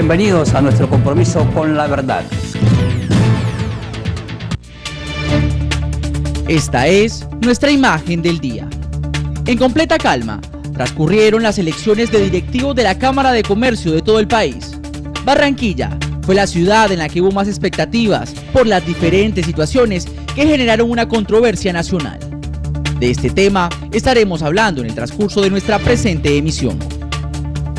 Bienvenidos a nuestro compromiso con la verdad. Esta es nuestra imagen del día. En completa calma, transcurrieron las elecciones de directivos de la Cámara de Comercio de todo el país. Barranquilla fue la ciudad en la que hubo más expectativas por las diferentes situaciones que generaron una controversia nacional. De este tema estaremos hablando en el transcurso de nuestra presente emisión.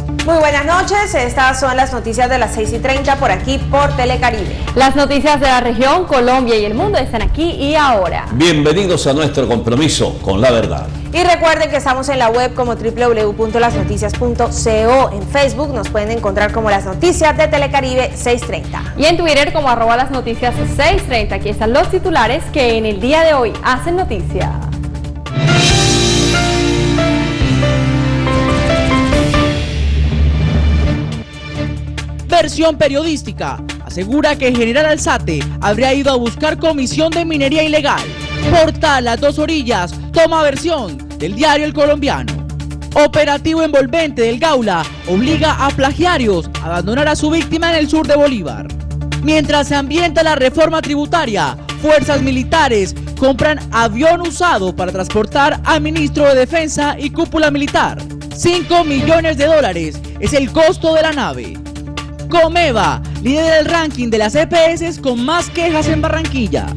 Muy buenas noches, estas son las noticias de las 6 y 30 por aquí por Telecaribe. Las noticias de la región, Colombia y el mundo están aquí y ahora. Bienvenidos a nuestro compromiso con la verdad. Y recuerden que estamos en la web como www.lasnoticias.co. En Facebook nos pueden encontrar como las noticias de Telecaribe 630. Y en Twitter como arroba las noticias 630. Aquí están los titulares que en el día de hoy hacen noticia. Versión periodística asegura que General Alzate habría ido a buscar comisión de minería ilegal. Portal Las Dos Orillas toma versión del diario El Colombiano. Operativo envolvente del Gaula obliga a plagiarios a abandonar a su víctima en el sur de Bolívar. Mientras se ambienta la reforma tributaria, fuerzas militares compran avión usado para transportar al ministro de Defensa y cúpula militar. 5 millones de dólares es el costo de la nave. Comeva, líder del ranking de las EPS con más quejas en Barranquilla.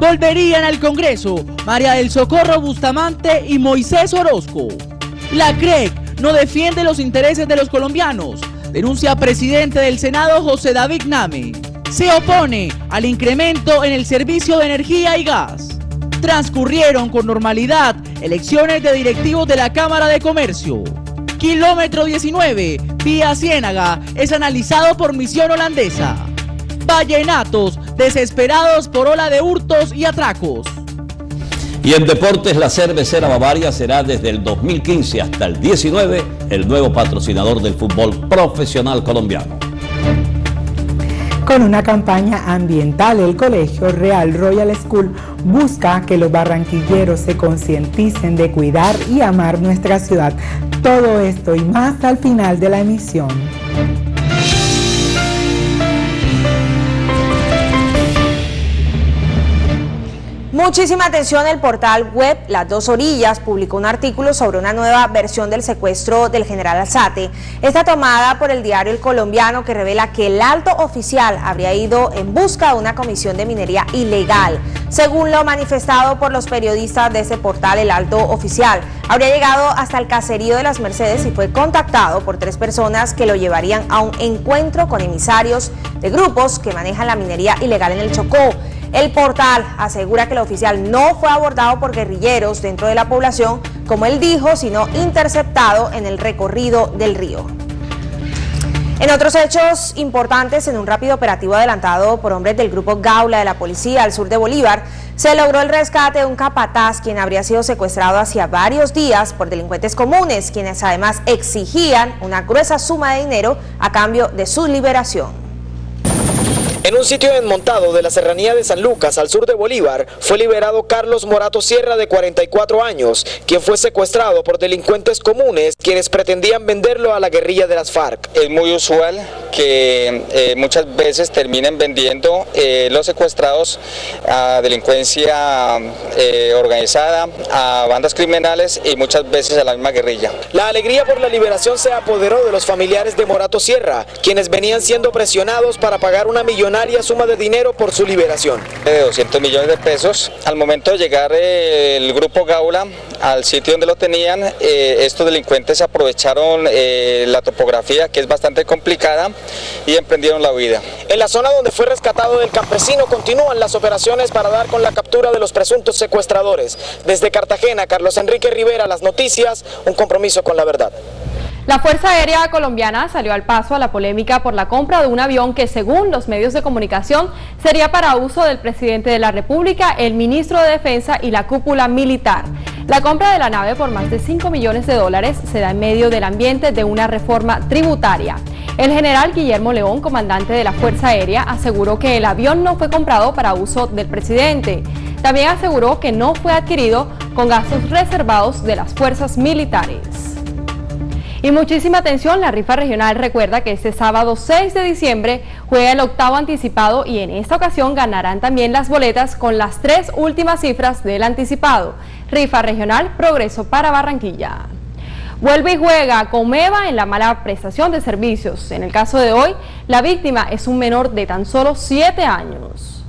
Volverían al Congreso María del Socorro Bustamante y Moisés Orozco. La CREC no defiende los intereses de los colombianos, denuncia presidente del Senado José David Name. Se opone al incremento en el servicio de energía y gas. Transcurrieron con normalidad elecciones de directivos de la Cámara de Comercio. Kilómetro 19, vía Ciénaga, es analizado por misión holandesa. Vallenatos, desesperados por ola de hurtos y atracos. Y en deportes, la cervecera Bavaria será desde el 2015 hasta el 19 el nuevo patrocinador del fútbol profesional colombiano. Con una campaña ambiental, el Colegio Real Royal School busca que los barranquilleros se concienticen de cuidar y amar nuestra ciudad. Todo esto y más al final de la emisión. Muchísima atención, el portal web Las Dos Orillas publicó un artículo sobre una nueva versión del secuestro del general Alzate. Esta tomada por el diario El Colombiano que revela que el alto oficial habría ido en busca de una comisión de minería ilegal. Según lo manifestado por los periodistas de ese portal, el alto oficial habría llegado hasta el caserío de las Mercedes y fue contactado por tres personas que lo llevarían a un encuentro con emisarios de grupos que manejan la minería ilegal en el Chocó. El portal asegura que el oficial no fue abordado por guerrilleros dentro de la población, como él dijo, sino interceptado en el recorrido del río. En otros hechos importantes, en un rápido operativo adelantado por hombres del grupo Gaula de la policía al sur de Bolívar, se logró el rescate de un capataz quien habría sido secuestrado hacía varios días por delincuentes comunes, quienes además exigían una gruesa suma de dinero a cambio de su liberación. En un sitio desmontado de la serranía de San Lucas, al sur de Bolívar, fue liberado Carlos Morato Sierra, de 44 años, quien fue secuestrado por delincuentes comunes, quienes pretendían venderlo a la guerrilla de las FARC. Es muy usual que eh, muchas veces terminen vendiendo eh, los secuestrados a delincuencia eh, organizada, a bandas criminales y muchas veces a la misma guerrilla. La alegría por la liberación se apoderó de los familiares de Morato Sierra, quienes venían siendo presionados para pagar una millonaria suma de dinero por su liberación. De 200 millones de pesos. Al momento de llegar eh, el grupo Gaula al sitio donde lo tenían, eh, estos delincuentes aprovecharon eh, la topografía que es bastante complicada y emprendieron la huida. En la zona donde fue rescatado el campesino continúan las operaciones para dar con la captura de los presuntos secuestradores. Desde Cartagena, Carlos Enrique Rivera, las noticias, un compromiso con la verdad. La Fuerza Aérea Colombiana salió al paso a la polémica por la compra de un avión que según los medios de comunicación sería para uso del presidente de la República, el ministro de Defensa y la cúpula militar. La compra de la nave por más de 5 millones de dólares se da en medio del ambiente de una reforma tributaria. El general Guillermo León, comandante de la Fuerza Aérea, aseguró que el avión no fue comprado para uso del presidente. También aseguró que no fue adquirido con gastos reservados de las fuerzas militares. Y muchísima atención, la rifa regional recuerda que este sábado 6 de diciembre juega el octavo anticipado y en esta ocasión ganarán también las boletas con las tres últimas cifras del anticipado. Rifa regional Progreso para Barranquilla. Vuelve y juega Comeva en la mala prestación de servicios. En el caso de hoy, la víctima es un menor de tan solo 7 años.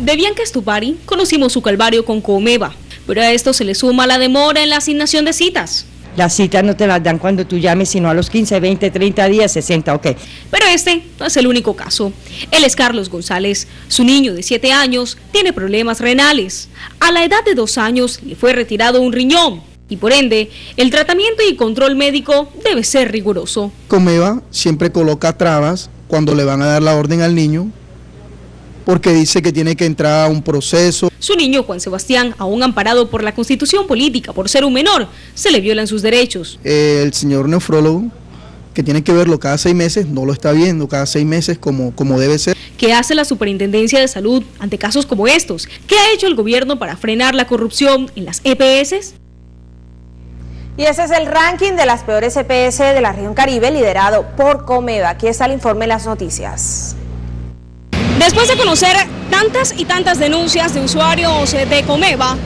De Bianca Estupari conocimos su calvario con Comeva, pero a esto se le suma la demora en la asignación de citas. Las citas no te las dan cuando tú llames, sino a los 15, 20, 30 días, 60, ok. Pero este no es el único caso. Él es Carlos González. Su niño de 7 años tiene problemas renales. A la edad de 2 años le fue retirado un riñón y por ende el tratamiento y control médico debe ser riguroso. Comeva siempre coloca trabas cuando le van a dar la orden al niño porque dice que tiene que entrar a un proceso. Su niño Juan Sebastián, aún amparado por la constitución política por ser un menor, se le violan sus derechos. el señor nefrólogo, que tiene que verlo cada seis meses, no lo está viendo cada seis meses como, como debe ser. ¿Qué hace la Superintendencia de Salud ante casos como estos? ¿Qué ha hecho el gobierno para frenar la corrupción en las EPS? Y ese es el ranking de las peores EPS de la región Caribe liderado por Comeva. Aquí está el informe de las noticias. Después de conocer tantas y tantas denuncias de usuarios de Comeva,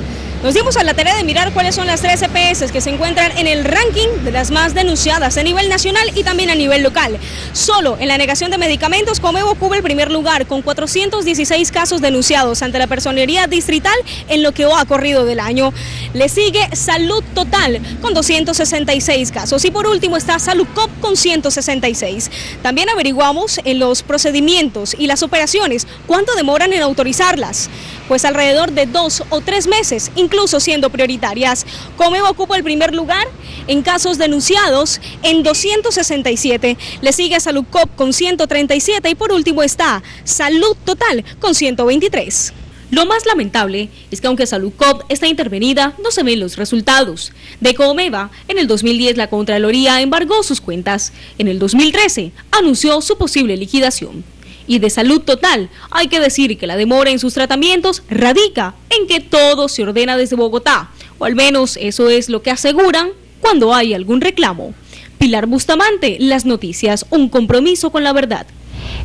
nos dimos a la tarea de mirar cuáles son las tres EPS que se encuentran en el ranking de las más denunciadas a nivel nacional y también a nivel local. Solo en la negación de medicamentos, Comeva ocupa el primer lugar con 416 casos denunciados ante la personería distrital en lo que ha corrido del año. Le sigue Salud Total con 266 casos y por último está Salud Cop con 166. También averiguamos en los procedimientos y las operaciones cuánto demoran en autorizarlas pues alrededor de dos o tres meses, incluso siendo prioritarias. Comeva ocupa el primer lugar en casos denunciados en 267, le sigue Salud Cop con 137 y por último está Salud Total con 123. Lo más lamentable es que aunque Salud Cop está intervenida, no se ven los resultados. De Comeva, en el 2010 la Contraloría embargó sus cuentas. En el 2013 anunció su posible liquidación y de salud total. Hay que decir que la demora en sus tratamientos radica en que todo se ordena desde Bogotá, o al menos eso es lo que aseguran cuando hay algún reclamo. Pilar Bustamante, las noticias, un compromiso con la verdad.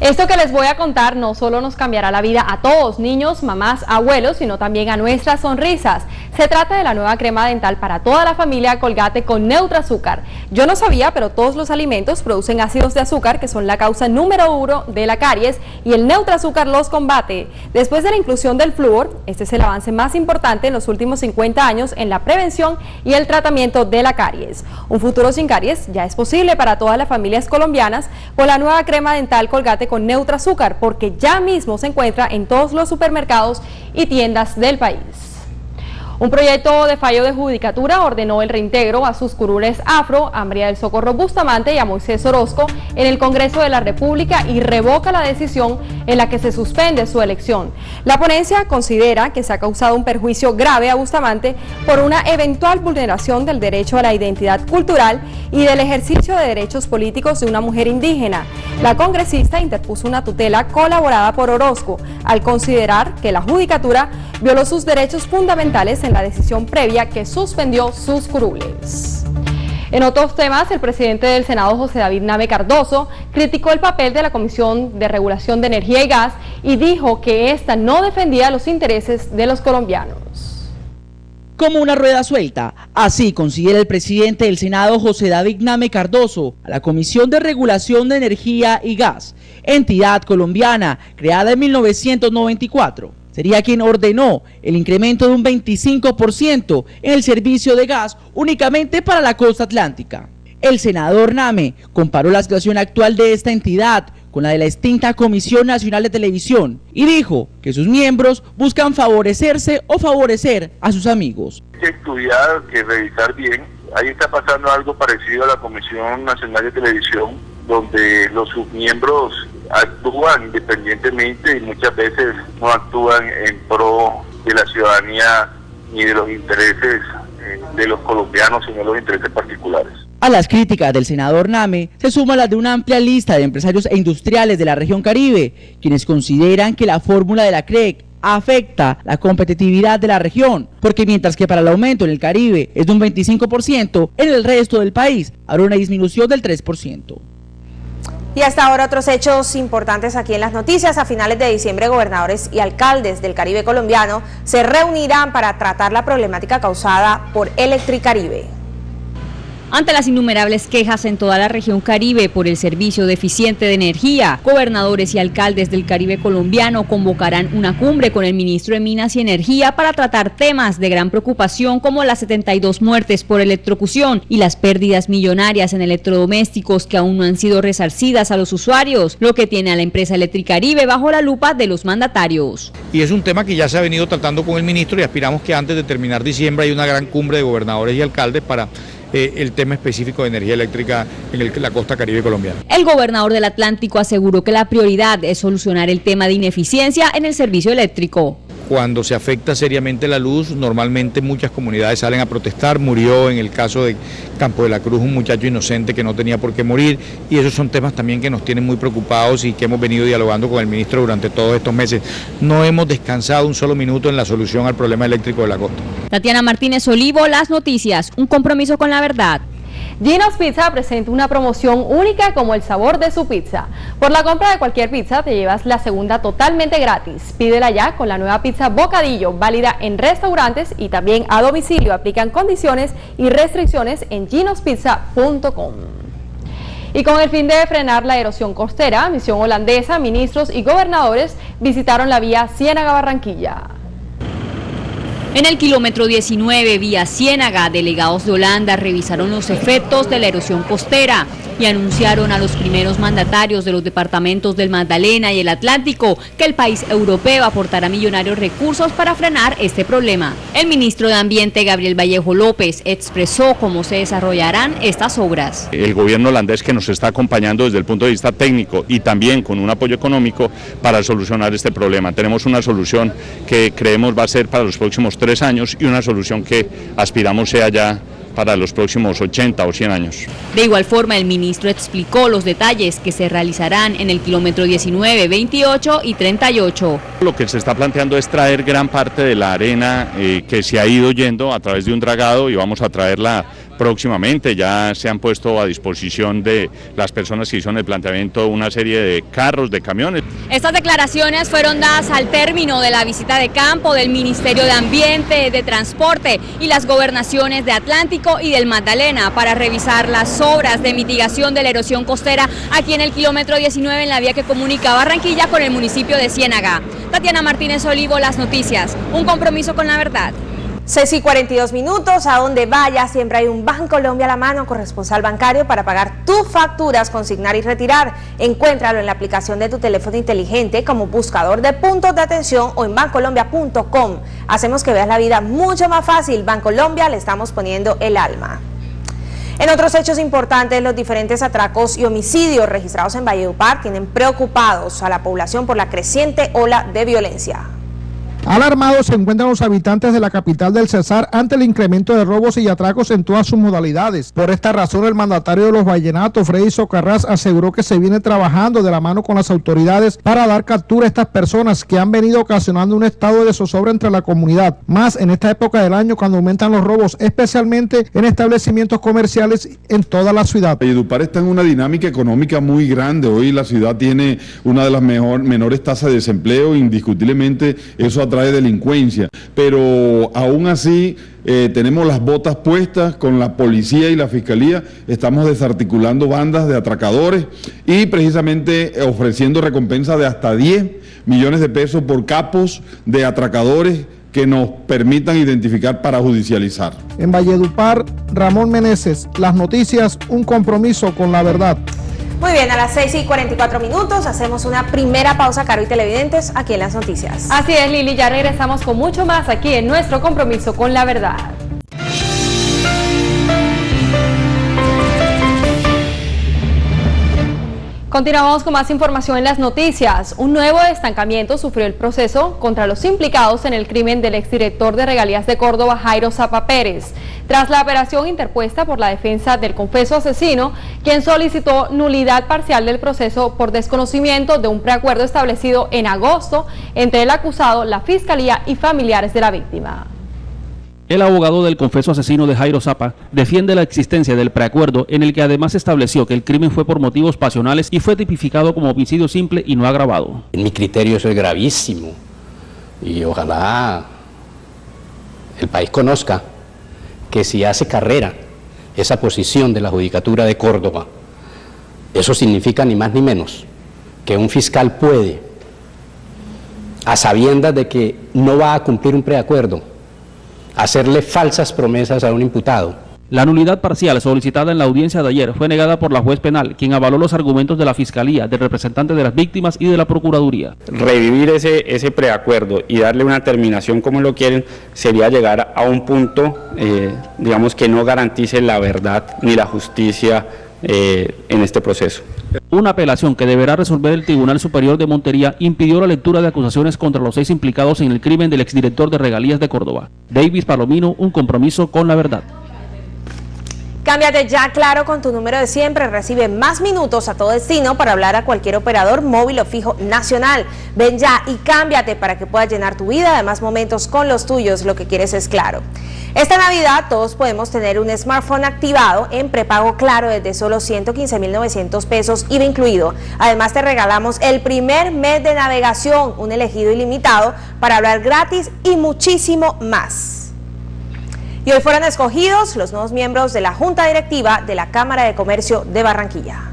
Esto que les voy a contar no solo nos cambiará la vida a todos, niños, mamás, abuelos, sino también a nuestras sonrisas. Se trata de la nueva crema dental para toda la familia Colgate con neutra azúcar. Yo no sabía, pero todos los alimentos producen ácidos de azúcar que son la causa número uno de la caries y el neutra azúcar los combate. Después de la inclusión del flúor, este es el avance más importante en los últimos 50 años en la prevención y el tratamiento de la caries. Un futuro sin caries ya es posible para todas las familias colombianas con la nueva crema dental Colgate con Neutra Azúcar porque ya mismo se encuentra en todos los supermercados y tiendas del país. Un proyecto de fallo de judicatura ordenó el reintegro a sus curules afro, a del Socorro Bustamante y a Moisés Orozco en el Congreso de la República y revoca la decisión en la que se suspende su elección. La ponencia considera que se ha causado un perjuicio grave a Bustamante por una eventual vulneración del derecho a la identidad cultural y del ejercicio de derechos políticos de una mujer indígena. La congresista interpuso una tutela colaborada por Orozco al considerar que la judicatura violó sus derechos fundamentales en la decisión previa que suspendió sus curules. En otros temas, el presidente del Senado, José David Nave Cardoso, criticó el papel de la Comisión de Regulación de Energía y Gas y dijo que ésta no defendía los intereses de los colombianos como una rueda suelta. Así considera el presidente del Senado, José David Name Cardoso, a la Comisión de Regulación de Energía y Gas, entidad colombiana creada en 1994 sería quien ordenó el incremento de un 25% en el servicio de gas únicamente para la costa atlántica. El senador Name comparó la situación actual de esta entidad con la de la extinta Comisión Nacional de Televisión y dijo que sus miembros buscan favorecerse o favorecer a sus amigos. Hay que estudiar, que revisar bien. Ahí está pasando algo parecido a la Comisión Nacional de Televisión, donde los submiembros actúan independientemente y muchas veces no actúan en pro de la ciudadanía ni de los intereses eh, de los colombianos, sino de los intereses particulares. A las críticas del senador Name se suma la de una amplia lista de empresarios e industriales de la región Caribe, quienes consideran que la fórmula de la CREC afecta la competitividad de la región, porque mientras que para el aumento en el Caribe es de un 25%, en el resto del país habrá una disminución del 3%. Y hasta ahora otros hechos importantes aquí en las noticias. A finales de diciembre, gobernadores y alcaldes del Caribe colombiano se reunirán para tratar la problemática causada por Electricaribe. Ante las innumerables quejas en toda la región Caribe por el servicio deficiente de energía, gobernadores y alcaldes del Caribe colombiano convocarán una cumbre con el ministro de Minas y Energía para tratar temas de gran preocupación como las 72 muertes por electrocución y las pérdidas millonarias en electrodomésticos que aún no han sido resarcidas a los usuarios, lo que tiene a la empresa Electricaribe bajo la lupa de los mandatarios. Y es un tema que ya se ha venido tratando con el ministro y aspiramos que antes de terminar diciembre hay una gran cumbre de gobernadores y alcaldes para eh, el tema específico de energía eléctrica en la costa caribe colombiana. El gobernador del Atlántico aseguró que la prioridad es solucionar el tema de ineficiencia en el servicio eléctrico cuando se afecta seriamente la luz, normalmente muchas comunidades salen a protestar. Murió en el caso de Campo de la Cruz un muchacho inocente que no tenía por qué morir y esos son temas también que nos tienen muy preocupados y que hemos venido dialogando con el ministro durante todos estos meses. No hemos descansado un solo minuto en la solución al problema eléctrico de la costa. Tatiana Martínez Olivo, Las Noticias, un compromiso con la verdad. Gino's Pizza presenta una promoción única como el sabor de su pizza. Por la compra de cualquier pizza te llevas la segunda totalmente gratis. Pídela ya con la nueva pizza Bocadillo, válida en restaurantes y también a domicilio. Aplican condiciones y restricciones en ginospizza.com. Y con el fin de frenar la erosión costera, Misión Holandesa, ministros y gobernadores visitaron la vía Ciénaga-Barranquilla. En el kilómetro 19, vía Ciénaga, delegados de Holanda revisaron los efectos de la erosión costera y anunciaron a los primeros mandatarios de los departamentos del Magdalena y el Atlántico que el país europeo aportará millonarios recursos para frenar este problema. El ministro de Ambiente, Gabriel Vallejo López, expresó cómo se desarrollarán estas obras. El gobierno holandés que nos está acompañando desde el punto de vista técnico y también con un apoyo económico para solucionar este problema. Tenemos una solución que creemos va a ser para los próximos tres años y una solución que aspiramos sea ya para los próximos 80 o 100 años. De igual forma, el ministro explicó los detalles que se realizarán en el kilómetro 19, 28 y 38. Lo que se está planteando es traer gran parte de la arena eh, que se ha ido yendo a través de un dragado y vamos a traerla próximamente. Ya se han puesto a disposición de las personas que hicieron el planteamiento una serie de carros, de camiones. Estas declaraciones fueron dadas al término de la visita de campo del Ministerio de Ambiente, de Transporte y las gobernaciones de Atlántico y del Magdalena para revisar las obras de mitigación de la erosión costera aquí en el kilómetro 19 en la vía que comunica Barranquilla con el municipio de Ciénaga. Tatiana Martínez Olivo, Las Noticias. Un compromiso con la verdad. 6 y 42 minutos, a donde vaya siempre hay un Banco Colombia a la mano, corresponsal bancario para pagar tus facturas, consignar y retirar. Encuéntralo en la aplicación de tu teléfono inteligente como buscador de puntos de atención o en bancolombia.com. Hacemos que veas la vida mucho más fácil. Bancolombia le estamos poniendo el alma. En otros hechos importantes, los diferentes atracos y homicidios registrados en Valledupar tienen preocupados a la población por la creciente ola de violencia. Alarmados se encuentran los habitantes de la capital del Cesar ante el incremento de robos y atracos en todas sus modalidades. Por esta razón, el mandatario de los Vallenatos, Freddy Socarrás, aseguró que se viene trabajando de la mano con las autoridades para dar captura a estas personas que han venido ocasionando un estado de zozobra entre la comunidad, más en esta época del año cuando aumentan los robos, especialmente en establecimientos comerciales en toda la ciudad. Valledupar está en una dinámica económica muy grande. Hoy la ciudad tiene una de las menores tasas de desempleo, indiscutiblemente eso ha trae delincuencia, pero aún así eh, tenemos las botas puestas con la policía y la fiscalía, estamos desarticulando bandas de atracadores y precisamente ofreciendo recompensa de hasta 10 millones de pesos por capos de atracadores que nos permitan identificar para judicializar. En Valledupar, Ramón Meneses, las noticias, un compromiso con la verdad. Muy bien, a las 6 y 44 minutos hacemos una primera pausa, Caro y Televidentes, aquí en las noticias. Así es, Lili, ya regresamos con mucho más aquí en nuestro compromiso con la verdad. Continuamos con más información en las noticias. Un nuevo estancamiento sufrió el proceso contra los implicados en el crimen del exdirector de regalías de Córdoba, Jairo Zapa Pérez, tras la operación interpuesta por la defensa del confeso asesino, quien solicitó nulidad parcial del proceso por desconocimiento de un preacuerdo establecido en agosto entre el acusado, la fiscalía y familiares de la víctima. El abogado del confeso asesino de Jairo Zapa defiende la existencia del preacuerdo en el que además estableció que el crimen fue por motivos pasionales y fue tipificado como homicidio simple y no agravado. En mi criterio eso es gravísimo y ojalá el país conozca que si hace carrera esa posición de la Judicatura de Córdoba, eso significa ni más ni menos que un fiscal puede, a sabiendas de que no va a cumplir un preacuerdo, hacerle falsas promesas a un imputado. La nulidad parcial solicitada en la audiencia de ayer fue negada por la juez penal, quien avaló los argumentos de la Fiscalía, del representante de las víctimas y de la Procuraduría. Revivir ese, ese preacuerdo y darle una terminación como lo quieren sería llegar a un punto, eh, digamos, que no garantice la verdad ni la justicia eh, en este proceso. Una apelación que deberá resolver el Tribunal Superior de Montería impidió la lectura de acusaciones contra los seis implicados en el crimen del exdirector de regalías de Córdoba. Davis Palomino, un compromiso con la verdad. Cámbiate ya claro con tu número de siempre. Recibe más minutos a todo destino para hablar a cualquier operador móvil o fijo nacional. Ven ya y cámbiate para que puedas llenar tu vida de más momentos con los tuyos. Lo que quieres es claro. Esta Navidad todos podemos tener un smartphone activado en prepago claro desde solo 115.900 pesos IVA incluido. Además te regalamos el primer mes de navegación, un elegido ilimitado para hablar gratis y muchísimo más. Y hoy fueron escogidos los nuevos miembros de la Junta Directiva de la Cámara de Comercio de Barranquilla.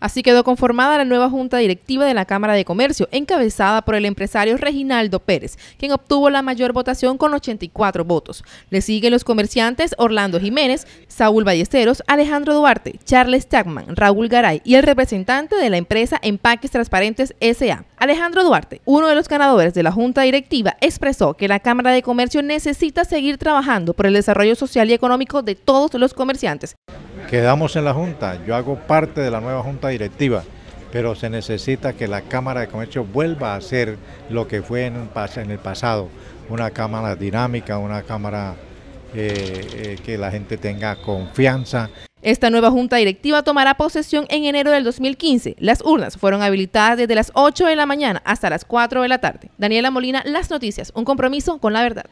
Así quedó conformada la nueva Junta Directiva de la Cámara de Comercio, encabezada por el empresario Reginaldo Pérez, quien obtuvo la mayor votación con 84 votos. Le siguen los comerciantes Orlando Jiménez, Saúl Ballesteros, Alejandro Duarte, Charles Tagman, Raúl Garay y el representante de la empresa Empaques Transparentes S.A. Alejandro Duarte, uno de los ganadores de la Junta Directiva, expresó que la Cámara de Comercio necesita seguir trabajando por el desarrollo social y económico de todos los comerciantes. Quedamos en la Junta, yo hago parte de la nueva Junta Directiva, pero se necesita que la Cámara de Comercio vuelva a ser lo que fue en, el pasado, una Cámara dinámica, una Cámara eh, eh, que la gente tenga confianza. Esta nueva junta directiva tomará posesión en enero del 2015. Las urnas fueron habilitadas desde las 8 de la mañana hasta las 4 de la tarde. Daniela Molina, Las Noticias, un compromiso con la verdad.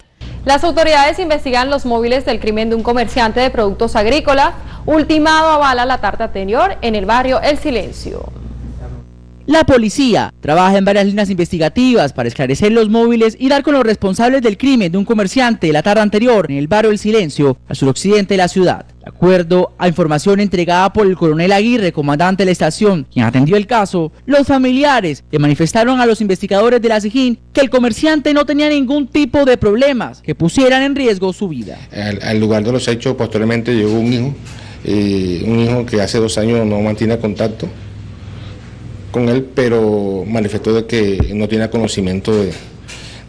Las autoridades investigan los móviles del crimen de un comerciante de productos agrícolas, ultimado a bala la tarde anterior en el barrio El Silencio. La policía trabaja en varias líneas investigativas para esclarecer los móviles y dar con los responsables del crimen de un comerciante la tarde anterior en el barrio El Silencio, al suroccidente de la ciudad. De acuerdo a información entregada por el coronel Aguirre, comandante de la estación, quien atendió el caso, los familiares le manifestaron a los investigadores de la SIGIN que el comerciante no tenía ningún tipo de problemas que pusieran en riesgo su vida. Al, lugar de los hechos, posteriormente llegó un hijo, eh, un hijo que hace dos años no mantiene contacto con él, pero manifestó de que no tiene conocimiento de,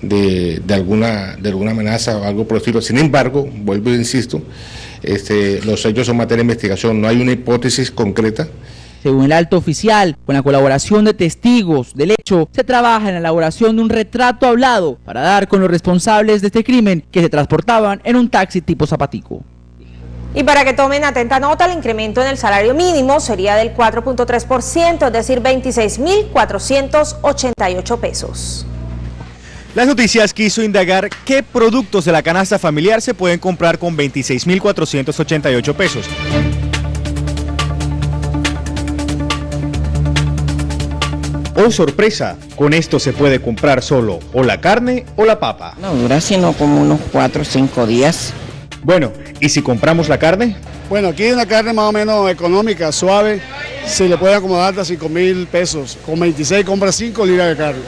de, alguna, de alguna amenaza o algo por el estilo. Sin embargo, vuelvo e insisto, este, los hechos son materia de investigación, no hay una hipótesis concreta. Según el alto oficial, con la colaboración de testigos del hecho, se trabaja en la elaboración de un retrato hablado para dar con los responsables de este crimen que se transportaban en un taxi tipo zapatico. Y para que tomen atenta nota, el incremento en el salario mínimo sería del 4.3%, es decir, 26.488 pesos. Las noticias quiso indagar qué productos de la canasta familiar se pueden comprar con 26.488 pesos. Oh sorpresa, con esto se puede comprar solo o la carne o la papa. No dura sino como unos 4 o 5 días. Bueno, ¿y si compramos la carne? Bueno, aquí hay una carne más o menos económica, suave, se le puede acomodar hasta 5 mil pesos. Con 26 compra 5 libras de carne.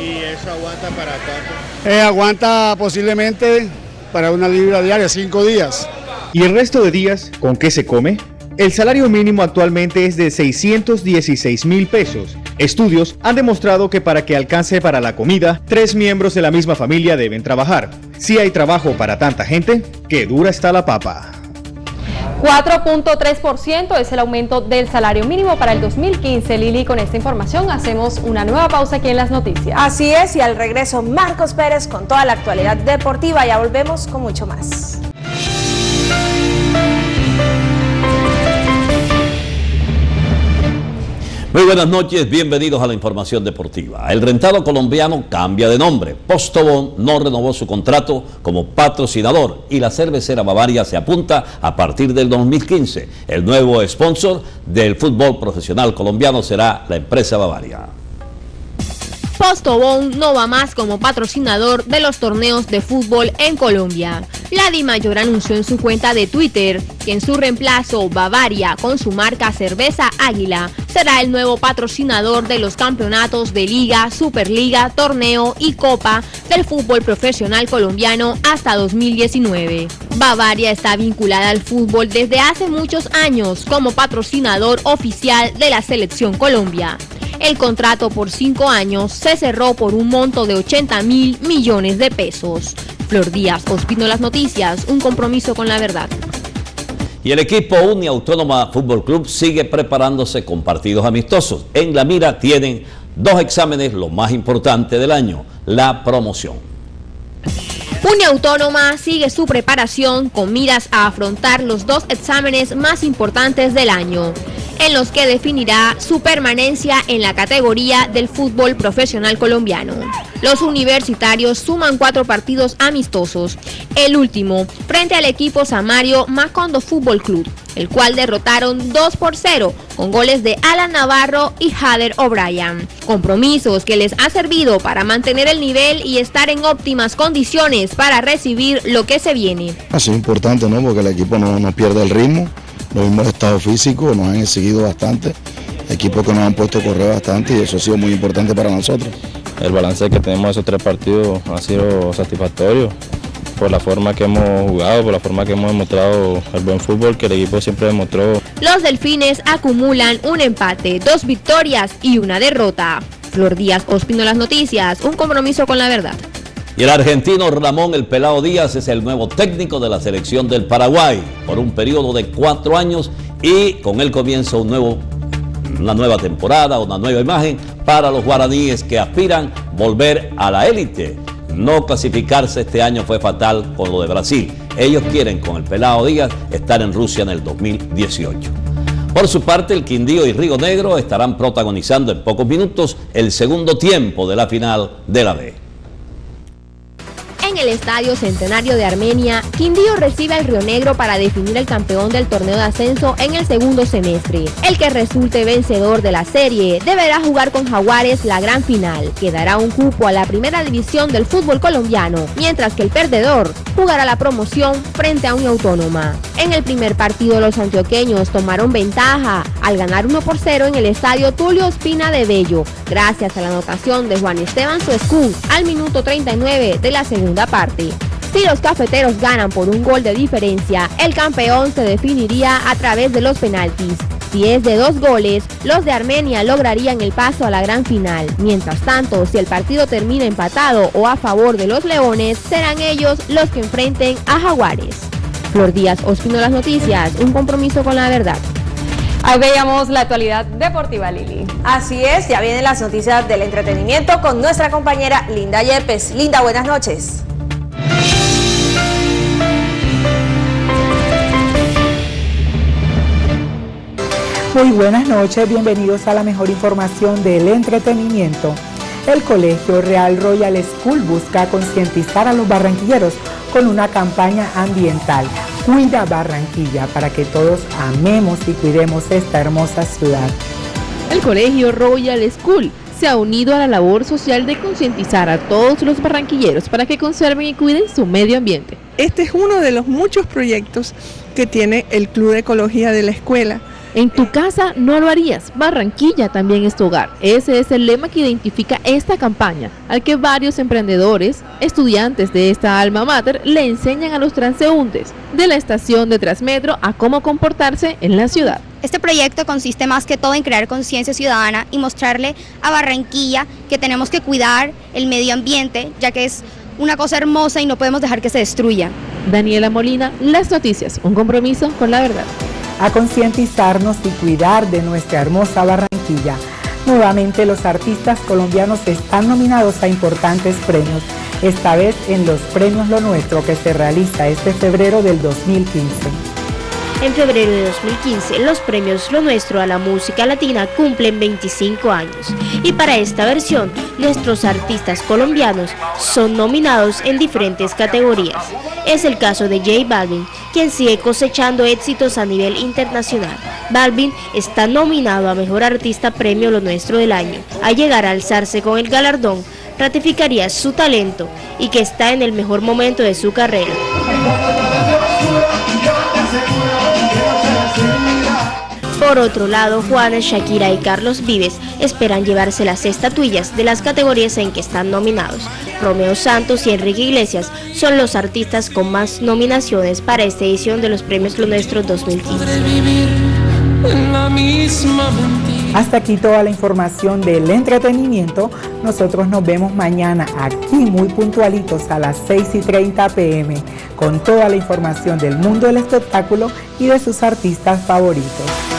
¿Y eso aguanta para cuánto? Eh, aguanta posiblemente para una libra diaria, 5 días. ¿Y el resto de días con qué se come? El salario mínimo actualmente es de 616 mil pesos. Estudios han demostrado que para que alcance para la comida, tres miembros de la misma familia deben trabajar. Si hay trabajo para tanta gente, qué dura está la papa. 4.3% es el aumento del salario mínimo para el 2015. Lili, con esta información hacemos una nueva pausa aquí en las noticias. Así es, y al regreso Marcos Pérez con toda la actualidad deportiva. Ya volvemos con mucho más. Muy buenas noches, bienvenidos a la información deportiva. El rentado colombiano cambia de nombre. Postobón no renovó su contrato como patrocinador y la cervecera Bavaria se apunta a partir del 2015. El nuevo sponsor del fútbol profesional colombiano será la empresa Bavaria. Postobón no va más como patrocinador de los torneos de fútbol en Colombia. La Mayor anunció en su cuenta de Twitter que en su reemplazo Bavaria con su marca Cerveza Águila será el nuevo patrocinador de los campeonatos de Liga, Superliga, Torneo y Copa del fútbol profesional colombiano hasta 2019. Bavaria está vinculada al fútbol desde hace muchos años como patrocinador oficial de la selección Colombia. El contrato por cinco años se cerró por un monto de 80 mil millones de pesos. Flor Díaz, Ospino Las Noticias, un compromiso con la verdad. Y el equipo Uniautónoma Fútbol Club sigue preparándose con partidos amistosos. En la mira tienen dos exámenes, lo más importante del año, la promoción. Uniautónoma sigue su preparación con miras a afrontar los dos exámenes más importantes del año en los que definirá su permanencia en la categoría del fútbol profesional colombiano. Los universitarios suman cuatro partidos amistosos, el último frente al equipo Samario Macondo Fútbol Club, el cual derrotaron 2 por 0 con goles de Alan Navarro y Hader O'Brien. Compromisos que les ha servido para mantener el nivel y estar en óptimas condiciones para recibir lo que se viene. Ha sido importante, ¿no? Porque el equipo no, no pierde el ritmo los mismos estados físicos nos han seguido bastante, equipos que nos han puesto a correr bastante y eso ha sido muy importante para nosotros. El balance que tenemos de esos tres partidos ha sido satisfactorio por la forma que hemos jugado, por la forma que hemos demostrado el buen fútbol que el equipo siempre demostró. Los delfines acumulan un empate, dos victorias y una derrota. Flor Díaz, Ospino Las Noticias, un compromiso con la verdad. Y el argentino Ramón El Pelao Díaz es el nuevo técnico de la selección del Paraguay por un periodo de cuatro años y con él comienza un nuevo, una nueva temporada, una nueva imagen para los guaraníes que aspiran volver a la élite. No clasificarse este año fue fatal con lo de Brasil. Ellos quieren con el Pelao Díaz estar en Rusia en el 2018. Por su parte, el Quindío y Río Negro estarán protagonizando en pocos minutos el segundo tiempo de la final de la B el Estadio Centenario de Armenia, Quindío recibe al Río Negro para definir el campeón del torneo de ascenso en el segundo semestre. El que resulte vencedor de la serie deberá jugar con Jaguares la gran final, que dará un cupo a la primera división del fútbol colombiano, mientras que el perdedor jugará la promoción frente a un autónoma. En el primer partido los antioqueños tomaron ventaja al ganar 1 por 0 en el estadio Tulio Espina de Bello, gracias a la anotación de Juan Esteban Suescún al minuto 39 de la segunda parte. Si los cafeteros ganan por un gol de diferencia, el campeón se definiría a través de los penaltis. Si es de dos goles, los de Armenia lograrían el paso a la gran final. Mientras tanto, si el partido termina empatado o a favor de los Leones, serán ellos los que enfrenten a Jaguares. Flor Díaz, Ospino Las Noticias, un compromiso con la verdad. Ahí veíamos la actualidad deportiva, Lili. Así es, ya vienen las noticias del entretenimiento con nuestra compañera Linda Yepes. Linda, buenas noches. Muy buenas noches, bienvenidos a la mejor información del entretenimiento. El Colegio Real Royal School busca concientizar a los barranquilleros con una campaña ambiental. Cuida Barranquilla para que todos amemos y cuidemos esta hermosa ciudad. El Colegio Royal School se ha unido a la labor social de concientizar a todos los barranquilleros para que conserven y cuiden su medio ambiente. Este es uno de los muchos proyectos que tiene el Club de Ecología de la escuela en tu casa no lo harías, Barranquilla también es tu hogar. Ese es el lema que identifica esta campaña, al que varios emprendedores, estudiantes de esta alma mater, le enseñan a los transeúntes de la estación de Transmetro a cómo comportarse en la ciudad. Este proyecto consiste más que todo en crear conciencia ciudadana y mostrarle a Barranquilla que tenemos que cuidar el medio ambiente, ya que es una cosa hermosa y no podemos dejar que se destruya. Daniela Molina, Las Noticias, un compromiso con la verdad. A concientizarnos y cuidar de nuestra hermosa Barranquilla. Nuevamente los artistas colombianos están nominados a importantes premios, esta vez en los premios Lo Nuestro que se realiza este febrero del 2015. En febrero de 2015, los premios Lo Nuestro a la música latina cumplen 25 años y para esta versión, nuestros artistas colombianos son nominados en diferentes categorías. Es el caso de J Balvin, quien sigue cosechando éxitos a nivel internacional. Balvin está nominado a Mejor Artista Premio Lo Nuestro del año. Al llegar a alzarse con el galardón, ratificaría su talento y que está en el mejor momento de su carrera. Por otro lado, Juanes, Shakira y Carlos Vives esperan llevarse las estatuillas de las categorías en que están nominados. Romeo Santos y Enrique Iglesias son los artistas con más nominaciones para esta edición de los Premios Lo Nuestro 2015. Hasta aquí toda la información del entretenimiento. Nosotros nos vemos mañana aquí muy puntualitos a las 6 y 30 pm con toda la información del mundo del espectáculo y de sus artistas favoritos.